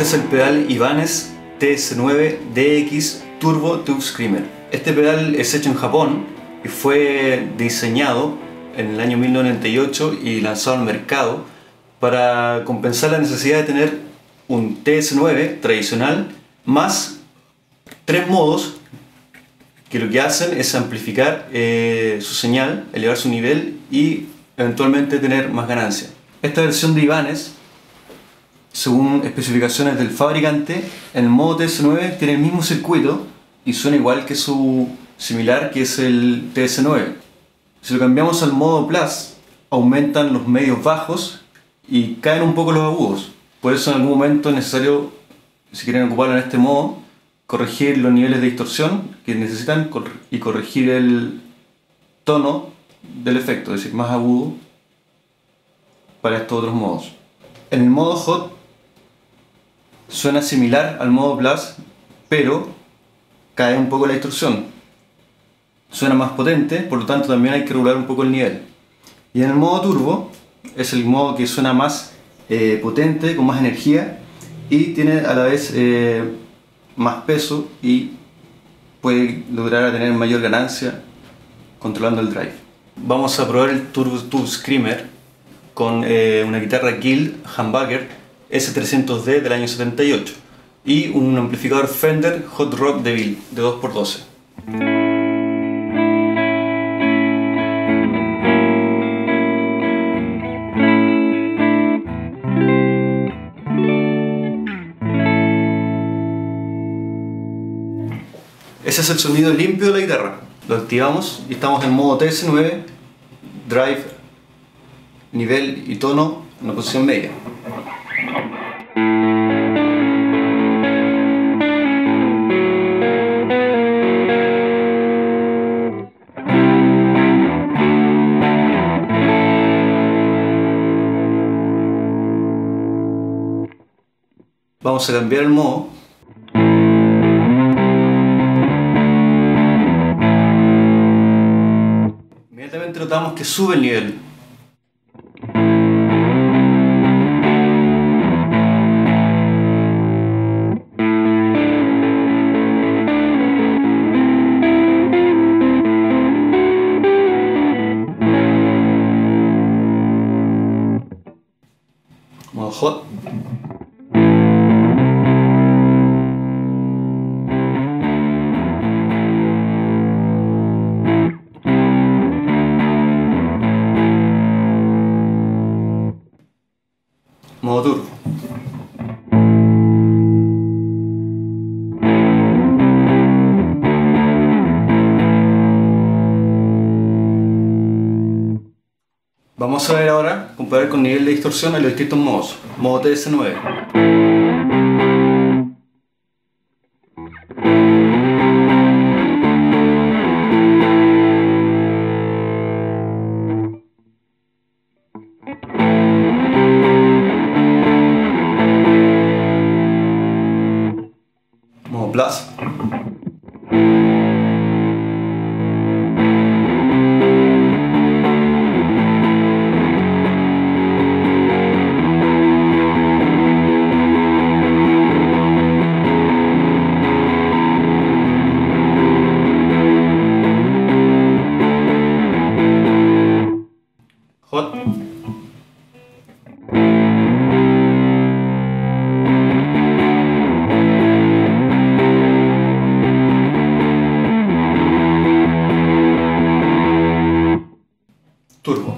Este es el pedal Ibanez TS9 DX Turbo Tube Screamer. Este pedal es hecho en Japón y fue diseñado en el año 1998 y lanzado al mercado para compensar la necesidad de tener un TS9 tradicional más tres modos que lo que hacen es amplificar eh, su señal, elevar su nivel y eventualmente tener más ganancia. Esta versión de Ibanez según especificaciones del fabricante, en el modo TS9 tiene el mismo circuito y suena igual que su similar que es el TS9. Si lo cambiamos al modo Plus, aumentan los medios bajos y caen un poco los agudos. Por eso en algún momento es necesario, si quieren ocuparlo en este modo, corregir los niveles de distorsión que necesitan y corregir el tono del efecto, es decir, más agudo para estos otros modos. En el modo Hot suena similar al modo Plus, pero cae un poco la distorsión. Suena más potente, por lo tanto también hay que regular un poco el nivel. Y en el modo Turbo es el modo que suena más eh, potente, con más energía y tiene a la vez eh, más peso y puede lograr tener mayor ganancia controlando el drive. Vamos a probar el Turbo Tube Screamer con eh, una guitarra Guild Humbucker S300D del año 78 y un amplificador Fender Hot Rock Deville de 2x12. Ese es el sonido limpio de la guitarra. Lo activamos y estamos en modo TS9, drive, nivel y tono en la posición media. Vamos a cambiar el modo. Inmediatamente notamos que sube el nivel. Modo hot. Vamos a ver ahora, comparar con nivel de distorsión en los distintos modos. Modo TS9. Plus. Turbo.